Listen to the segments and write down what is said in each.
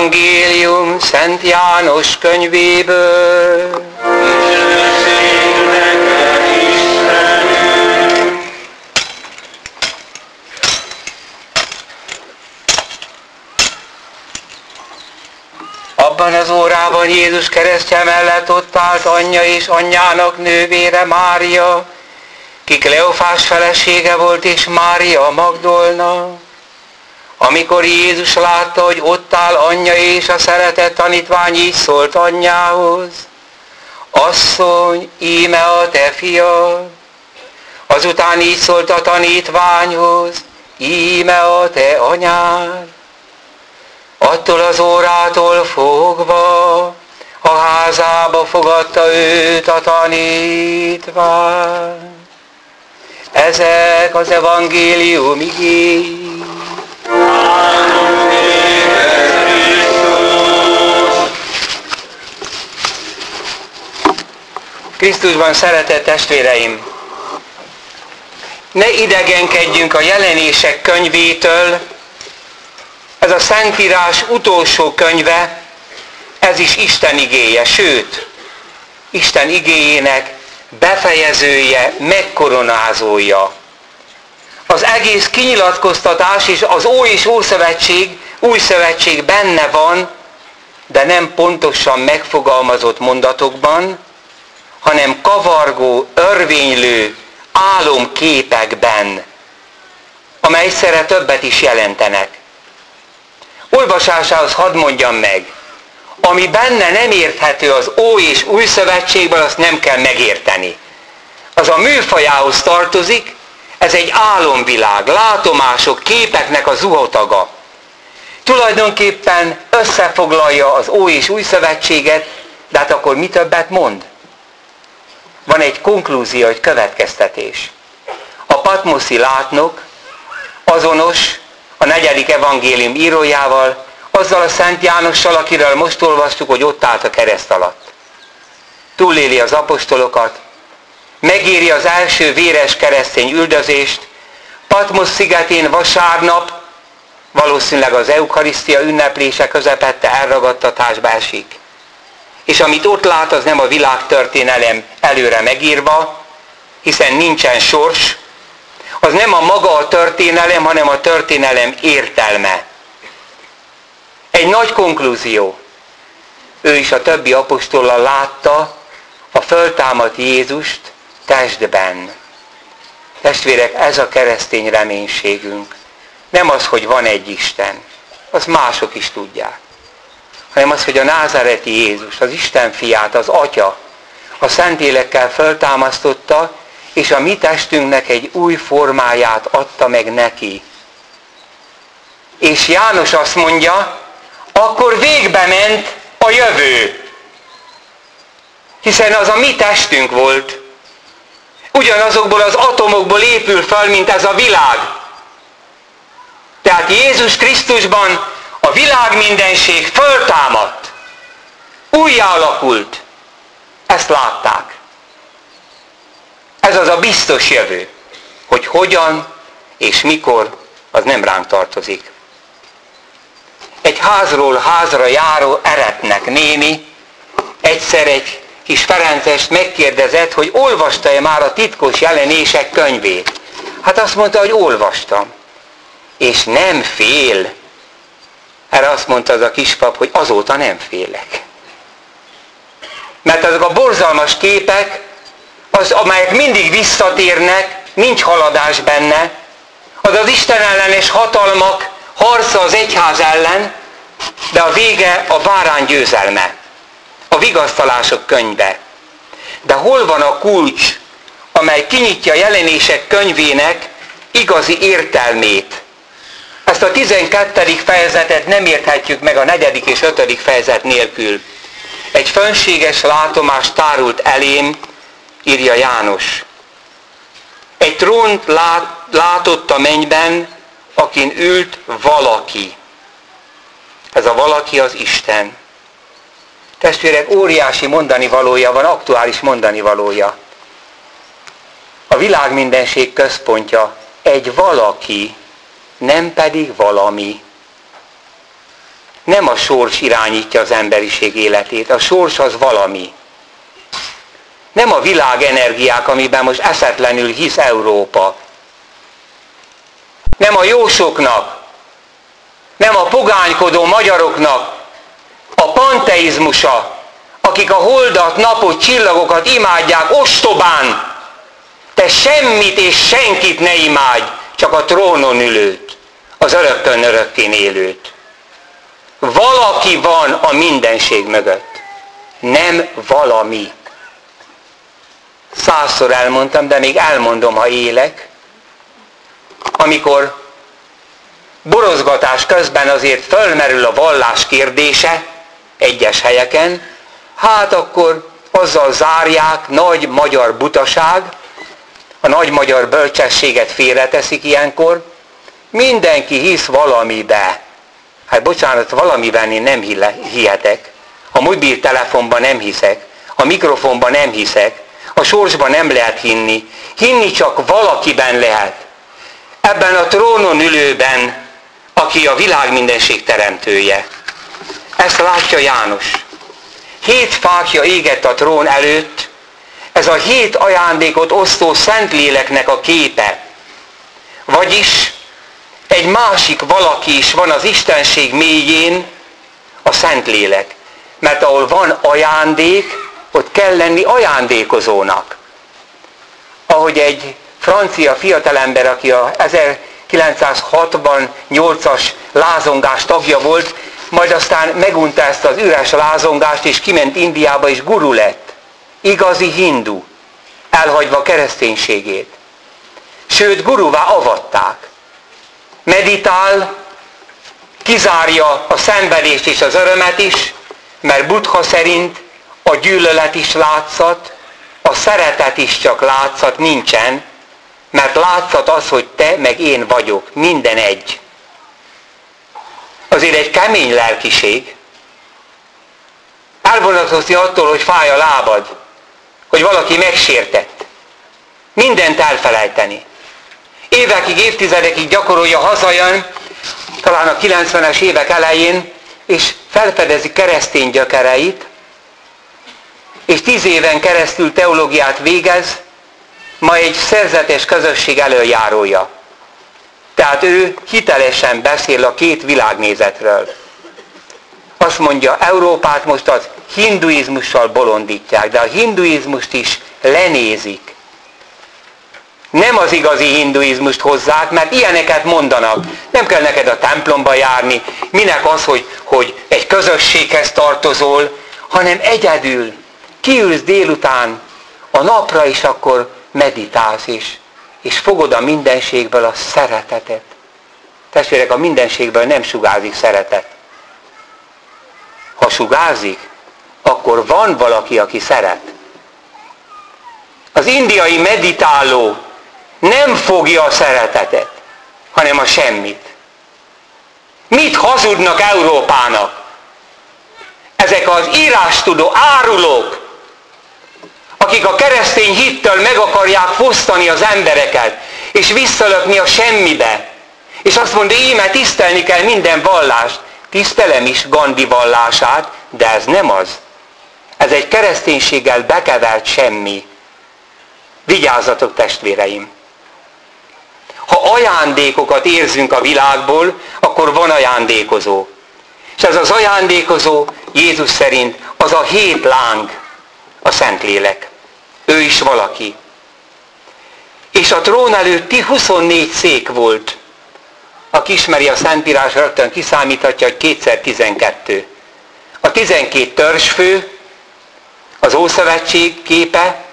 Evangélium Szent János könyvéből. Abban az órában Jézus keresztje mellett ott állt anyja és anyjának nővére Mária, ki Kleofás felesége volt, és Mária Magdolna. Amikor Jézus látta, hogy ott áll anyja és a szeretett tanítvány, így szólt anyjához, Asszony, íme a te fiad. Azután így szólt a tanítványhoz, íme a te anyád. Attól az órától fogva a házába fogadta őt a tanítvány. Ezek az evangélium igény. Krisztusban szeretett testvéreim! Ne idegenkedjünk a jelenések könyvétől, ez a Szentírás utolsó könyve, ez is Isten igéje, sőt, Isten igéjének befejezője, megkoronázója. Az egész kinyilatkoztatás és az Ó és Ószövetség, Új Szövetség benne van, de nem pontosan megfogalmazott mondatokban, hanem kavargó, örvénylő álomképekben, amely egyszerre többet is jelentenek. Olvasásához hadd mondjam meg, ami benne nem érthető az Ó és Új Szövetségből, azt nem kell megérteni. Az a műfajához tartozik, ez egy álomvilág, látomások, képeknek a zuhotaga. Tulajdonképpen összefoglalja az Ó és Új Szövetséget, de hát akkor mi többet mond? Van egy konklúzió, egy következtetés. A patmoszi látnok azonos a negyedik evangélium írójával, azzal a Szent Jánossal, akiről most olvastuk, hogy ott állt a kereszt alatt. Túléli az apostolokat, megéri az első véres keresztény üldözést, Patmos szigetén vasárnap, valószínűleg az eukarisztia ünneplése közepette elragadtatásba esik. És amit ott lát, az nem a világtörténelem előre megírva, hiszen nincsen sors, az nem a maga a történelem, hanem a történelem értelme. Egy nagy konklúzió. Ő is a többi apostollal látta a föltámadt Jézust testben. Testvérek, ez a keresztény reménységünk. Nem az, hogy van egy Isten, az mások is tudják, hanem az, hogy a názáreti Jézus, az Isten fiát, az Atya, a Szentélekkel föltámasztotta, és a mi testünknek egy új formáját adta meg neki. És János azt mondja, akkor végbe ment a jövő. Hiszen az a mi testünk volt. Ugyanazokból az atomokból épül fel, mint ez a világ. Tehát Jézus Krisztusban a világ mindenség föltámadt. Újjá alakult. Ezt látták. Ez az a biztos jövő, hogy hogyan és mikor, az nem ránk tartozik. Egy házról házra járó eretnek néni egyszer egy kis Ferencest megkérdezett, hogy olvasta-e már a titkos jelenések könyvét. Hát azt mondta, hogy olvastam. És nem fél. Erre azt mondta az a kispap, hogy azóta nem félek. Mert azok a borzalmas képek, az, amelyek mindig visszatérnek, nincs haladás benne, az az Isten ellenes hatalmak harca az egyház ellen, de a vége a várány győzelme, a vigasztalások könyve. De hol van a kulcs, amely kinyitja a jelenések könyvének igazi értelmét? Ezt a 12. fejezetet nem érthetjük meg a 4. és 5. fejezet nélkül. Egy fönséges látomás tárult elém, írja János. Egy trónt lát, látott a mennyben, akin ült valaki. Ez a valaki az Isten. Testvérek, óriási mondani valója van, aktuális mondani valója. A világ mindenség központja egy valaki, nem pedig valami. Nem a sors irányítja az emberiség életét, a sors az valami. Nem a világ energiák, amiben most eszetlenül hisz Európa. Nem a jósoknak, nem a pogánykodó magyaroknak a panteizmusa, akik a holdat, napot, csillagokat imádják ostobán. Te semmit és senkit ne imádj, csak a trónon ülőt, az örökkön örökkén élőt. Valaki van a mindenség mögött, nem valami. Százszor elmondtam, de még elmondom, ha élek, amikor borozgatás közben azért fölmerül a vallás kérdése egyes helyeken, hát akkor azzal zárják, nagy magyar butaság, a nagy magyar bölcsességet félreteszik ilyenkor, mindenki hisz valamibe. Hát bocsánat, valamiben én nem hihetek. A mobiltelefonban nem hiszek, a mikrofonban nem hiszek, a sorsban nem lehet hinni. Hinni csak valakiben lehet. Ebben a trónon ülőben, aki a világ mindenség teremtője. Ezt látja János. Hét fákja égett a trón előtt, ez a hét ajándékot osztó Szentléleknek a képe. Vagyis egy másik valaki is van az Istenség mélyén, a Szentlélek. Mert ahol van ajándék, ott kell lenni ajándékozónak. Ahogy egy francia fiatalember, aki a 1968-as lázongás tagja volt, majd aztán megunta ezt az üres lázongást, és kiment Indiába, és guru lett. Igazi hindu, elhagyva kereszténységét. Sőt, guruvá avatták. Meditál, kizárja a szenvedést és az örömet is, mert Buddha szerint a gyűlölet is látszat, a szeretet is csak látszat nincsen, mert látszat az, hogy te meg én vagyok, minden egy azért egy kemény lelkiség. Elvonatkozni attól, hogy fáj a lábad, hogy valaki megsértett. Mindent elfelejteni. Évekig, évtizedekig gyakorolja, hazajön, talán a 90-es évek elején, és felfedezi keresztény gyökereit, és tíz éven keresztül teológiát végez, ma egy szerzetes közösség előjárója. Tehát ő hitelesen beszél a két világnézetről. Azt mondja, Európát most az hinduizmussal bolondítják, de a hinduizmust is lenézik. Nem az igazi hinduizmust hozzák, mert ilyeneket mondanak. Nem kell neked a templomba járni, minek az, hogy, hogy egy közösséghez tartozol, hanem egyedül. Kiülsz délután a napra, és akkor meditálsz is és fogod a mindenségből a szeretetet. Testvérek, a mindenségből nem sugárzik szeretet. Ha sugárzik, akkor van valaki, aki szeret. Az indiai meditáló nem fogja a szeretetet, hanem a semmit. Mit hazudnak Európának? Ezek az írástudó árulók, akik a keresztény hittől meg akarják fosztani az embereket, és visszalökni a semmibe. És azt mondja, íme tisztelni kell minden vallást. Tisztelem is Gandhi vallását, de ez nem az. Ez egy kereszténységgel bekevert semmi. Vigyázzatok testvéreim! Ha ajándékokat érzünk a világból, akkor van ajándékozó. És ez az ajándékozó Jézus szerint az a hét láng, a Szentlélek. Ő is valaki. És a trón előtti 24 szék volt. Aki ismeri a Szentírás, rögtön kiszámíthatja, hogy kétszer 12. A 12 törzsfő, az Ószövetség képe,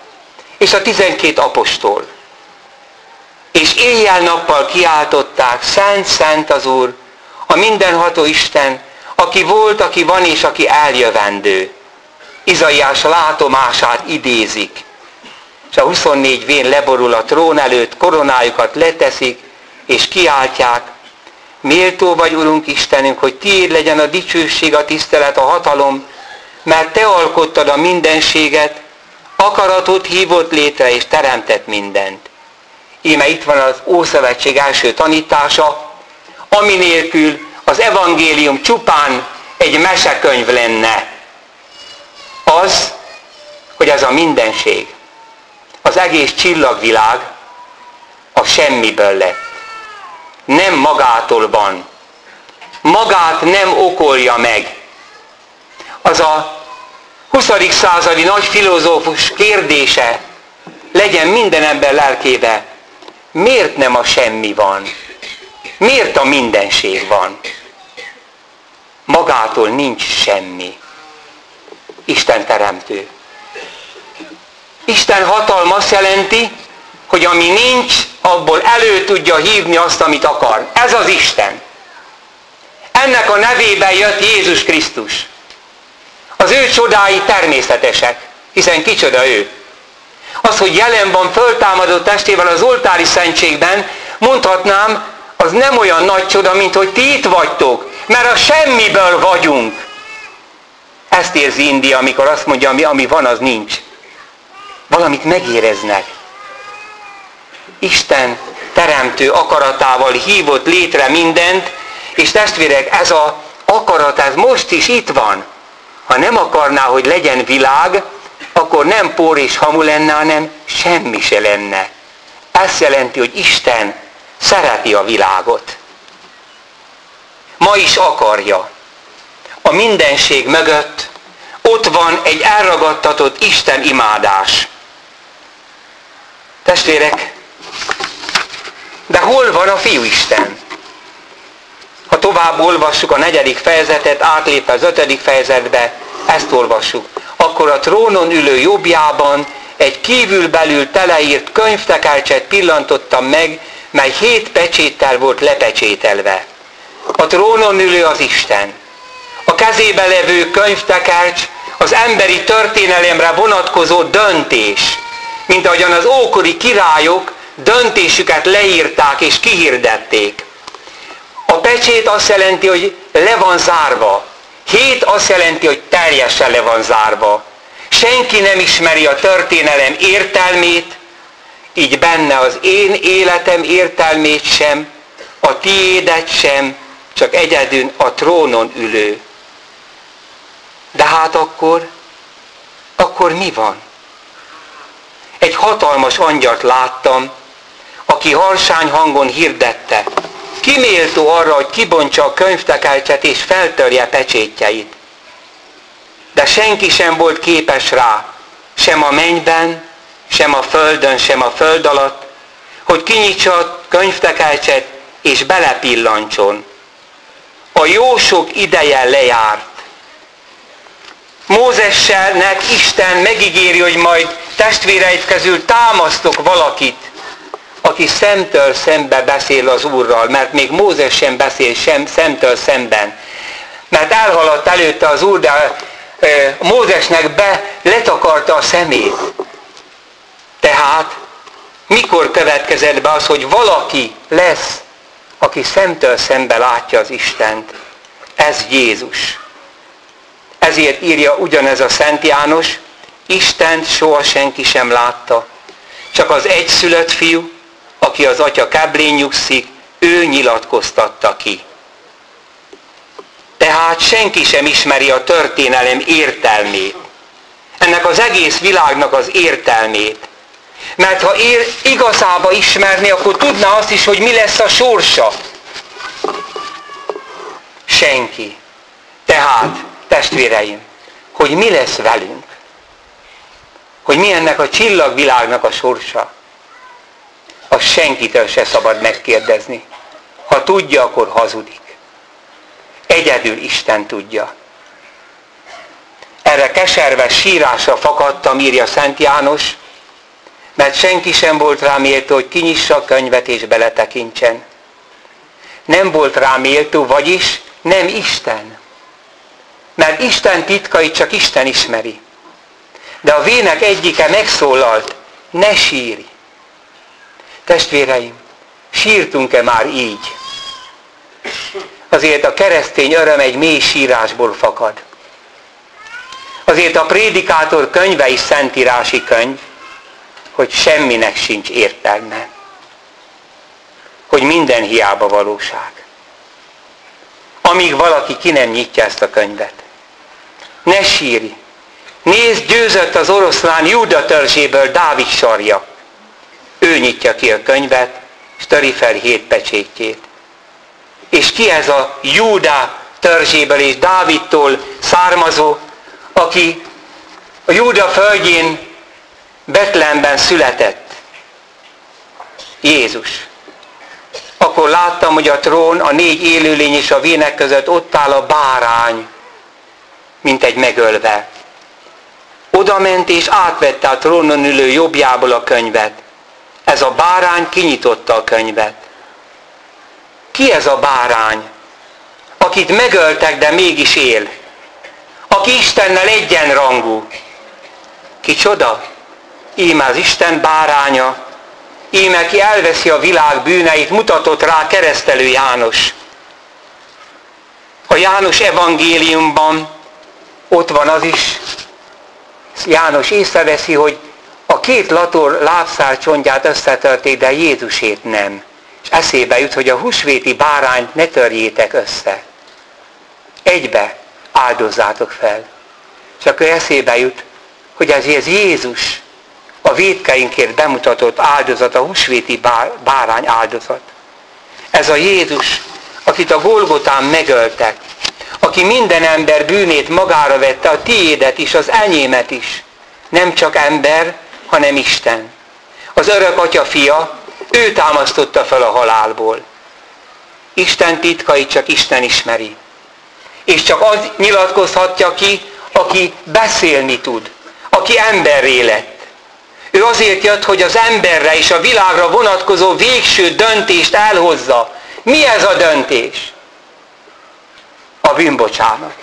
és a 12 apostol. És éjjel-nappal kiáltották, Szent, Szent az Úr, a mindenható Isten, aki volt, aki van és aki eljövendő. Izaiás látomását idézik és a 24 vén leborul a trón előtt, koronájukat leteszik, és kiáltják, méltó vagy, Urunk Istenünk, hogy tiéd legyen a dicsőség, a tisztelet, a hatalom, mert Te alkottad a mindenséget, akaratot hívott létre, és teremtett mindent. Íme itt van az Ószövetség első tanítása, ami nélkül az evangélium csupán egy mesekönyv lenne. Az, hogy ez a mindenség, az egész csillagvilág a semmiből lett. Nem magától van. Magát nem okolja meg. Az a 20. századi nagy filozófus kérdése legyen minden ember lelkébe, miért nem a semmi van? Miért a mindenség van? Magától nincs semmi. Isten teremtő. Isten hatalma azt jelenti, hogy ami nincs, abból elő tudja hívni azt, amit akar. Ez az Isten. Ennek a nevében jött Jézus Krisztus. Az ő csodái természetesek, hiszen kicsoda ő. Az, hogy jelen van föltámadott testével az oltári szentségben, mondhatnám, az nem olyan nagy csoda, mint hogy ti itt vagytok, mert a semmiből vagyunk. Ezt érzi India, amikor azt mondja, ami, ami van, az nincs. Valamit megéreznek. Isten teremtő akaratával hívott létre mindent, és testvérek, ez az akarat, ez most is itt van. Ha nem akarná, hogy legyen világ, akkor nem por és hamu lenne, hanem semmi se lenne. Ez jelenti, hogy Isten szereti a világot. Ma is akarja. A mindenség mögött ott van egy elragadtatott Isten imádás. Testvérek, de hol van a Fiú Isten? Ha tovább olvassuk a negyedik fejezetet, átlépve az ötödik fejezetbe, ezt olvassuk. Akkor a trónon ülő jobbjában egy kívülbelül teleírt könyvtekercset pillantottam meg, mely hét pecséttel volt lepecsételve. A trónon ülő az Isten. A kezébe levő könyvtekercs az emberi történelemre vonatkozó döntés, mint ahogyan az ókori királyok döntésüket leírták és kihirdették. A pecsét azt jelenti, hogy le van zárva. Hét azt jelenti, hogy teljesen le van zárva. Senki nem ismeri a történelem értelmét, így benne az én életem értelmét sem, a tiédet sem, csak egyedül a trónon ülő. De hát akkor, akkor mi van? Egy hatalmas angyalt láttam, aki harsány hangon hirdette, kiméltó arra, hogy kibontsa a könyvtekelcset és feltörje pecsétjeit. De senki sem volt képes rá, sem a mennyben, sem a földön, sem a föld alatt, hogy kinyitsa a könyvtekelcset és belepillantson. A jó sok ideje lejárt. Mózesselnek Isten megígéri, hogy majd testvéreit közül támasztok valakit, aki szemtől szembe beszél az Úrral, mert még Mózes sem beszél sem szemtől szemben. Mert elhaladt előtte az Úr, de Mózesnek be letakarta a szemét. Tehát mikor következett be az, hogy valaki lesz, aki szemtől szembe látja az Istent? Ez Jézus. Ezért írja ugyanez a Szent János, Istent soha senki sem látta. Csak az egyszülött fiú, aki az atya káblén nyugszik, ő nyilatkoztatta ki. Tehát senki sem ismeri a történelem értelmét. Ennek az egész világnak az értelmét. Mert ha ér, igazába ismerni, akkor tudná azt is, hogy mi lesz a sorsa. Senki. Tehát, testvéreim, hogy mi lesz velünk. Hogy mi ennek a csillagvilágnak a sorsa senkitől se szabad megkérdezni. Ha tudja, akkor hazudik. Egyedül Isten tudja. Erre keserves sírásra fakadtam, írja Szent János, mert senki sem volt rá méltó, hogy kinyissa a könyvet és beletekintsen. Nem volt rá méltó, vagyis nem Isten. Mert Isten titkait csak Isten ismeri. De a vének egyike megszólalt, ne sírj. Testvéreim, sírtunk-e már így? Azért a keresztény öröm egy mély sírásból fakad. Azért a prédikátor könyve is szentírási könyv, hogy semminek sincs értelme. Hogy minden hiába valóság. amíg valaki ki nem nyitja ezt a könyvet. Ne sírj! Nézd, győzött az oroszlán Júda törzséből Dávid sarja. Ő nyitja ki a könyvet, és töri fel hét pecsétjét. És ki ez a Júda törzséből és Dávidtól származó, aki a Júda földjén Betlehemben született? Jézus. Akkor láttam, hogy a trón, a négy élőlény és a vének között ott áll a bárány, mint egy megölve. Oda ment és átvette a trónon ülő jobbjából a könyvet. Ez a bárány kinyitotta a könyvet. Ki ez a bárány? Akit megöltek, de mégis él. Aki Istennel egyenrangú. Kicsoda? Íme az Isten báránya, íme ki elveszi a világ bűneit, mutatott rá keresztelő János. A János evangéliumban ott van az is, János észreveszi, hogy a két lator lábszár csontját összetörték, de Jézusét nem. És eszébe jut, hogy a húsvéti bárányt ne törjétek össze. Egybe áldozzátok fel. És akkor eszébe jut, hogy ezért Jézus a védkeinkért bemutatott áldozat, a húsvéti bárány áldozat. Ez a Jézus, akit a Golgotán megöltek, aki minden ember bűnét magára vette, a tiédet is, az enyémet is. Nem csak ember, hanem Isten. Az örök atya fia, ő támasztotta fel a halálból. Isten titkait csak Isten ismeri. És csak az nyilatkozhatja ki, aki beszélni tud, aki emberré lett. Ő azért jött, hogy az emberre és a világra vonatkozó végső döntést elhozza. Mi ez a döntés? A bűnbocsánat.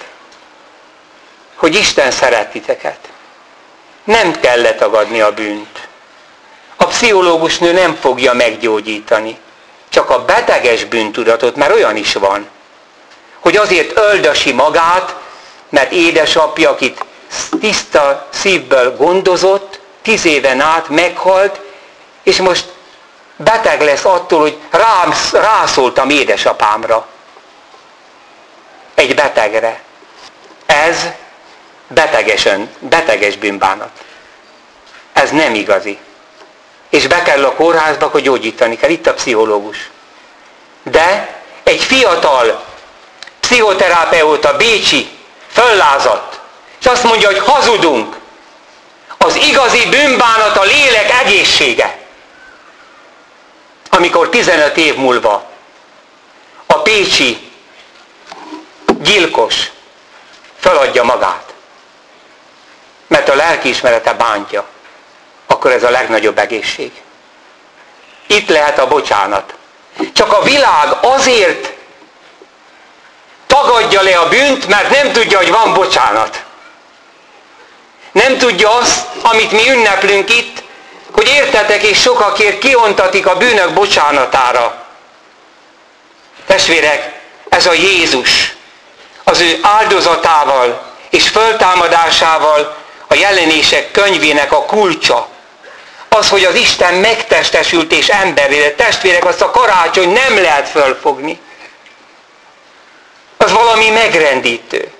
Hogy Isten szeret titeket. Nem kell letagadni a bűnt. A pszichológus nő nem fogja meggyógyítani. Csak a beteges bűntudatot, mert olyan is van. Hogy azért öldösi magát, mert édesapja, akit tiszta szívből gondozott, tíz éven át meghalt, és most beteg lesz attól, hogy rám, rászóltam édesapámra. Egy betegre. Ez betegesen, beteges bűnbánat. Ez nem igazi. És be kell a kórházba, hogy gyógyítani kell. Itt a pszichológus. De egy fiatal pszichoterápeuta, Bécsi, föllázadt, és azt mondja, hogy hazudunk. Az igazi bűnbánat a lélek egészsége. Amikor 15 év múlva a pécsi gyilkos feladja magát, mert a lelkiismerete bántja, akkor ez a legnagyobb egészség. Itt lehet a bocsánat. Csak a világ azért tagadja le a bűnt, mert nem tudja, hogy van bocsánat. Nem tudja azt, amit mi ünneplünk itt, hogy értetek és sokakért kiontatik a bűnök bocsánatára. Testvérek, ez a Jézus az ő áldozatával és föltámadásával a jelenések könyvének a kulcsa. Az, hogy az Isten megtestesült és emberére. Testvérek, azt a karácsony nem lehet fölfogni. Az valami megrendítő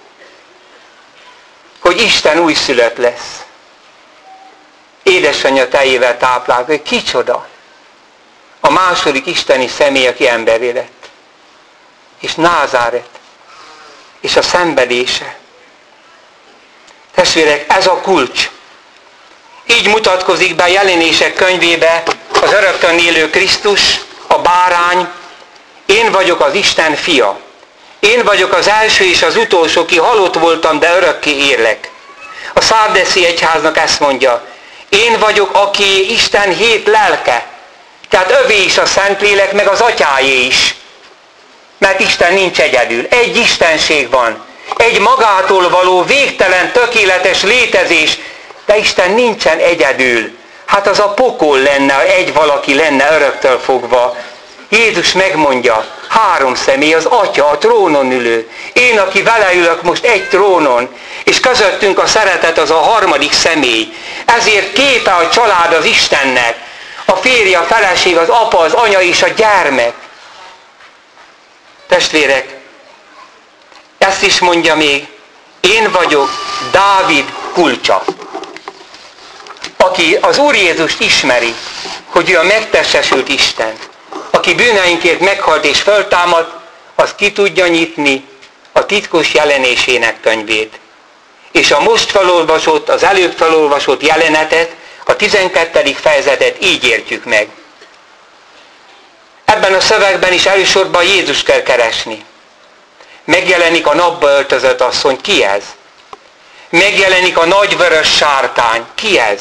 hogy Isten újszülött lesz. Édesanyja tejével táplált, hogy kicsoda. A második isteni személy, aki emberé lett. És Názáret. És a szenvedése. Testvérek, ez a kulcs. Így mutatkozik be jelenések könyvébe az öröktön élő Krisztus, a bárány, én vagyok az Isten fia. Én vagyok az első és az utolsó, ki halott voltam, de örökké érlek. A szárdeszi egyháznak ezt mondja. Én vagyok, aki Isten hét lelke. Tehát övé is a Szentlélek, meg az atyájé is. Mert Isten nincs egyedül. Egy Istenség van. Egy magától való végtelen, tökéletes létezés. De Isten nincsen egyedül. Hát az a pokol lenne, egy valaki lenne öröktől fogva. Jézus megmondja, három személy, az Atya, a trónon ülő. Én, aki vele ülök most egy trónon, és közöttünk a szeretet az a harmadik személy. Ezért képe a család az Istennek. A férje, a feleség, az apa, az anya és a gyermek. Testvérek, Ezt is mondja még, én vagyok Dávid kulcsa. Aki az Úr Jézust ismeri, hogy ő a megtestesült Isten, aki bűneinkért meghalt és föltámad, az ki tudja nyitni a titkos jelenésének könyvét. És a most felolvasott, az előbb felolvasott jelenetet, a 12. fejezetet így értjük meg. Ebben a szövegben is elsősorban Jézus kell keresni. Megjelenik a napba öltözött asszony, ki ez? Megjelenik a nagyvörös sárkány, ki ez?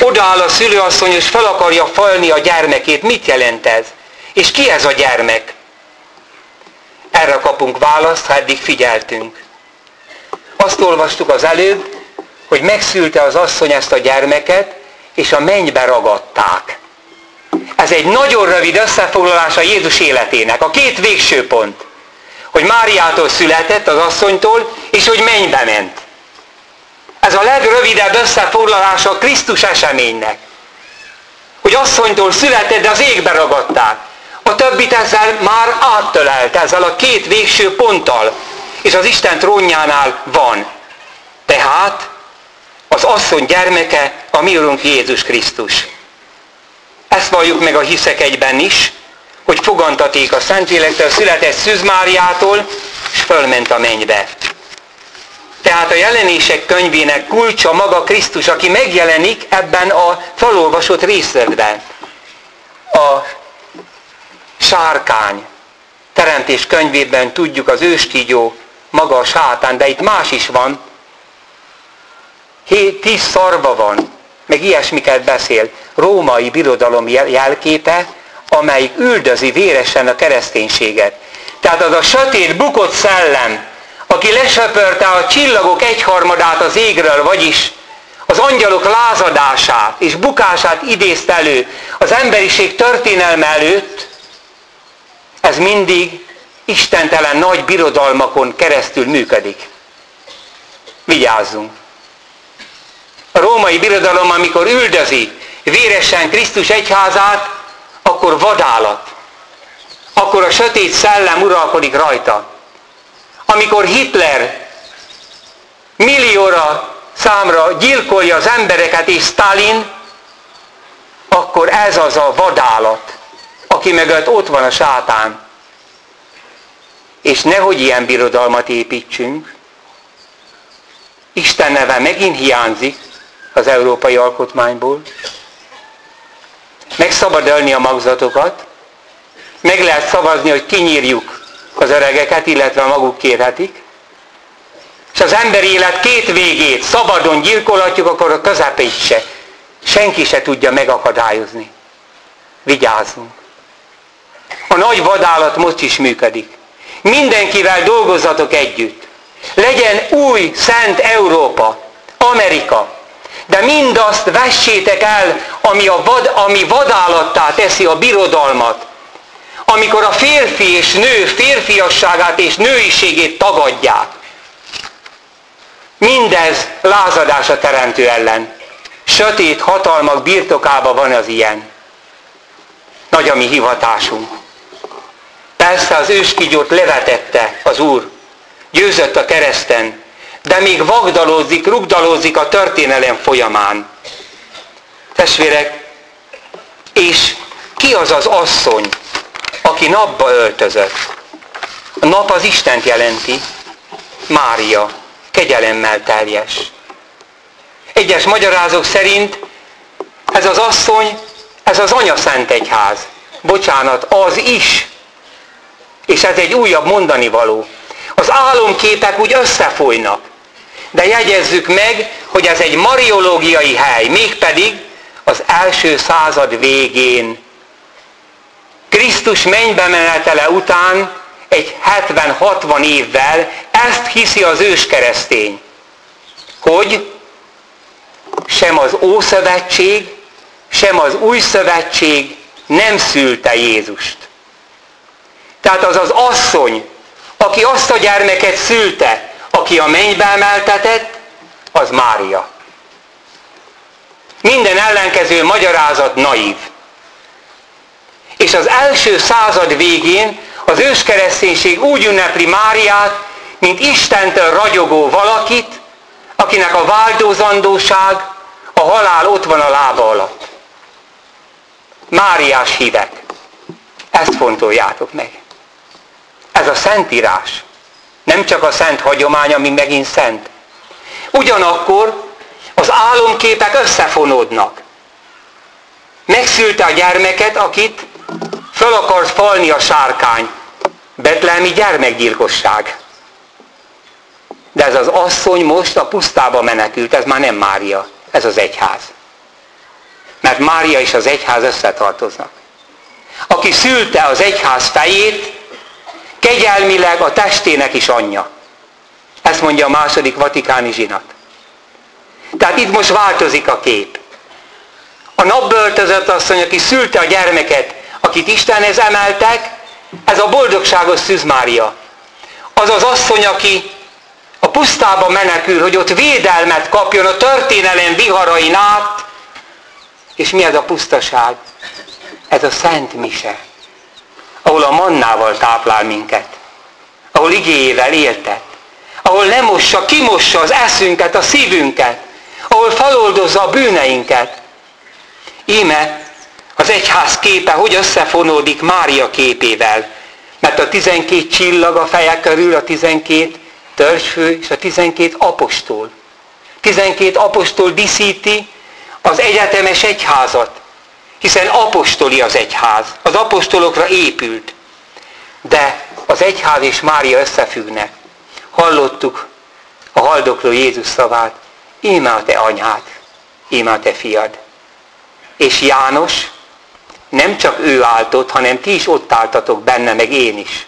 Odaáll a szülőasszony, és fel akarja falni a gyermekét. Mit jelent ez? És ki ez a gyermek? Erre kapunk választ, ha eddig figyeltünk. Azt olvastuk az előbb, hogy megszülte az asszony ezt a gyermeket, és a mennybe ragadták. Ez egy nagyon rövid összefoglalása Jézus életének. A két végső pont. Hogy Máriától született az asszonytól, és hogy mennybe ment. Ez a legrövidebb összefoglalása Krisztus eseménynek. Hogy asszonytól született, de az égbe ragadták. A többit ezzel már áttölelt, ezzel a két végső ponttal. És az Isten trónjánál van. Tehát az asszony gyermeke a mi Urunk Jézus Krisztus. Ezt valljuk meg a hiszek egyben is, hogy fogantaték a Szentlélektől született Szűz Máriától, és fölment a mennybe. Tehát a jelenések könyvének kulcsa maga Krisztus, aki megjelenik ebben a felolvasott részletben. A sárkány teremtés könyvében tudjuk az őstígyó, maga a sátán, de itt más is van. Hét, tíz szarva van, meg ilyesmiket beszél. Római birodalom jelképe, amelyik üldözi véresen a kereszténységet. Tehát az a sötét, bukott szellem, aki lesöpörte a csillagok egyharmadát az égről, vagyis az angyalok lázadását és bukását idézte elő az emberiség történelme előtt, ez mindig istentelen nagy birodalmakon keresztül működik. Vigyázzunk! A római birodalom, amikor üldözi véresen Krisztus egyházát, akkor vadállat. Akkor a sötét szellem uralkodik rajta amikor Hitler millióra számra gyilkolja az embereket, és Stalin, akkor ez az a vadállat, aki mögött ott van a sátán. És nehogy ilyen birodalmat építsünk. Isten neve megint hiányzik az európai alkotmányból. Meg szabad ölni a magzatokat, meg lehet szavazni, hogy kinyírjuk az öregeket, illetve maguk kérhetik, és az emberi élet két végét szabadon gyilkolhatjuk, akkor a közepét se. Senki se tudja megakadályozni. Vigyázzunk. A nagy vadállat most is működik. Mindenkivel dolgozzatok együtt. Legyen új, szent Európa, Amerika. De mindazt vessétek el, ami, a vad, ami vadállattá teszi a birodalmat, amikor a férfi és nő férfiasságát és nőiségét tagadják. Mindez lázadás a teremtő ellen. Sötét hatalmak birtokába van az ilyen. Nagy a mi hivatásunk. Persze az őskigyót levetette az Úr. Győzött a kereszten. De még vagdalózik, rugdalózik a történelem folyamán. Testvérek, és ki az az asszony, aki napba öltözött. A nap az Istent jelenti, Mária, kegyelemmel teljes. Egyes magyarázók szerint ez az asszony, ez az anya szent egyház. Bocsánat, az is. És ez egy újabb mondani való. Az álomképek úgy összefolynak. De jegyezzük meg, hogy ez egy mariológiai hely, mégpedig az első század végén Krisztus mennybe menetele után egy 70-60 évvel ezt hiszi az őskeresztény, hogy sem az Ószövetség, sem az Új Szövetség nem szülte Jézust. Tehát az az asszony, aki azt a gyermeket szülte, aki a mennybe emeltetett, az Mária. Minden ellenkező magyarázat naív. És az első század végén Az őskereszténység úgy ünnepli Máriát, mint Istentől ragyogó valakit, akinek a váldozandóság, a halál ott van a lába alatt. Máriás hívek. Ezt fontoljátok meg. Ez a szentírás. Nem csak a szent hagyomány, ami megint szent. Ugyanakkor az álomképek összefonódnak. Megszülte a gyermeket, akit fel akart falni a sárkány. Betlehemi gyermekgyilkosság. De ez az asszony most a pusztába menekült, ez már nem Mária, ez az egyház. Mert Mária és az egyház összetartoznak. Aki szülte az egyház fejét, kegyelmileg a testének is anyja. Ezt mondja a második vatikáni zsinat. Tehát itt most változik a kép. A napböltözött asszony, aki szülte a gyermeket, akit Istenhez emeltek, ez a boldogságos Szűz Mária. Az az asszony, aki a pusztába menekül, hogy ott védelmet kapjon a történelem viharain át, és mi ez a pusztaság? Ez a Szent Mise, ahol a mannával táplál minket, ahol igéjével éltet, ahol lemossa, kimossa az eszünket, a szívünket, ahol feloldozza a bűneinket. Íme az egyház képe hogy összefonódik Mária képével, mert a tizenkét csillag a feje körül, a tizenkét törzsfő és a tizenkét apostol. Tizenkét apostol diszíti az egyetemes egyházat, hiszen apostoli az egyház, az apostolokra épült. De az egyház és Mária összefüggnek. Hallottuk a haldokló Jézus szavát, íme a te anyád, íme a te fiad. És János nem csak ő áltott, hanem ti is ott álltatok benne, meg én is.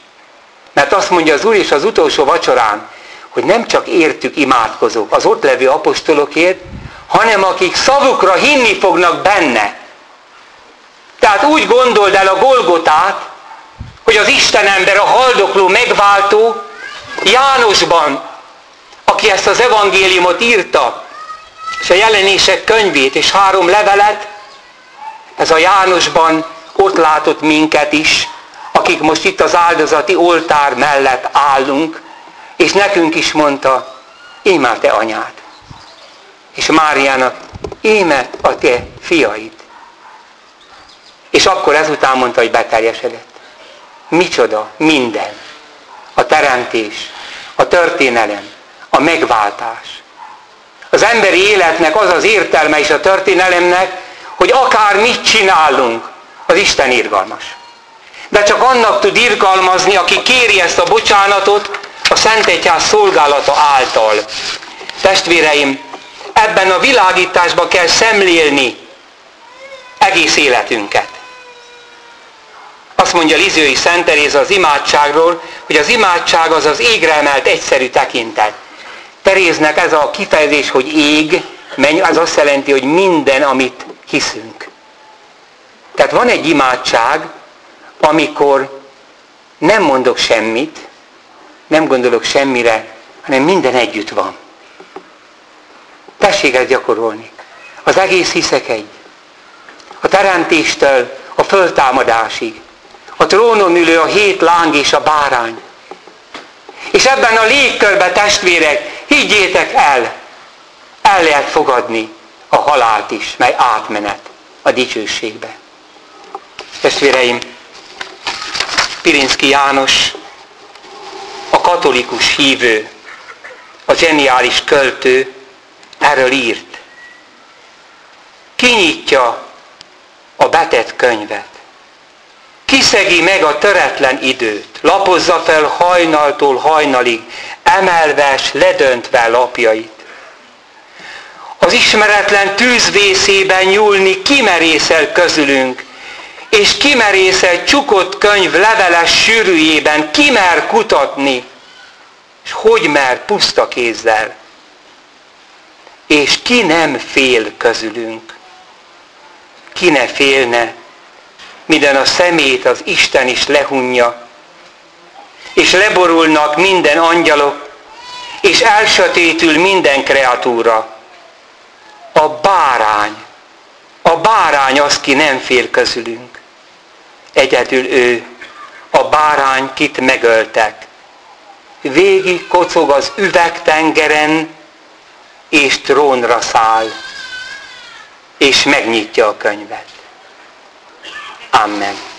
Mert azt mondja az Úr is az utolsó vacsorán, hogy nem csak értük imádkozók, az ott levő apostolokért, hanem akik szavukra hinni fognak benne. Tehát úgy gondold el a Golgotát, hogy az Isten ember, a haldokló megváltó Jánosban, aki ezt az evangéliumot írta, és a jelenések könyvét, és három levelet, ez a Jánosban ott látott minket is, akik most itt az áldozati oltár mellett állunk, és nekünk is mondta, íme te anyád. És Máriának, íme a te fiaid. És akkor ezután mondta, hogy beteljesedett. Micsoda, minden. A teremtés, a történelem, a megváltás. Az emberi életnek az az értelme és a történelemnek, hogy akár mit csinálunk, az Isten irgalmas. De csak annak tud irgalmazni, aki kéri ezt a bocsánatot, a Szent Egyház szolgálata által. Testvéreim, ebben a világításban kell szemlélni egész életünket. Azt mondja Lizői Szent Teréz az imádságról, hogy az imádság az az égre emelt egyszerű tekintet. Teréznek ez a kifejezés, hogy ég, az azt jelenti, hogy minden, amit hiszünk. Tehát van egy imádság, amikor nem mondok semmit, nem gondolok semmire, hanem minden együtt van. Tessék ezt gyakorolni. Az egész hiszek egy. A teremtéstől a föltámadásig. A trónon ülő a hét láng és a bárány. És ebben a légkörben, testvérek, higgyétek el, el lehet fogadni a halált is, mely átmenet a dicsőségbe. Testvéreim, Pirinszki János a katolikus hívő, a zseniális költő erről írt. Kinyitja a betett könyvet. Kiszegi meg a töretlen időt, lapozza fel hajnaltól hajnalig, emelve ledöntve lapjait. Az ismeretlen tűzvészében nyúlni kimerészel közülünk, és kimerészel csukott könyv leveles sűrűjében, kimer kutatni, és hogy mer puszta kézzel. És ki nem fél közülünk. Ki ne félne, minden a szemét az Isten is lehunja, és leborulnak minden angyalok, és elsötétül minden kreatúra. A bárány, a bárány az, ki nem fél közülünk. Egyedül ő, a bárány, kit megöltek. Végig kocog az üvegtengeren, és trónra száll, és megnyitja a könyvet. Amen.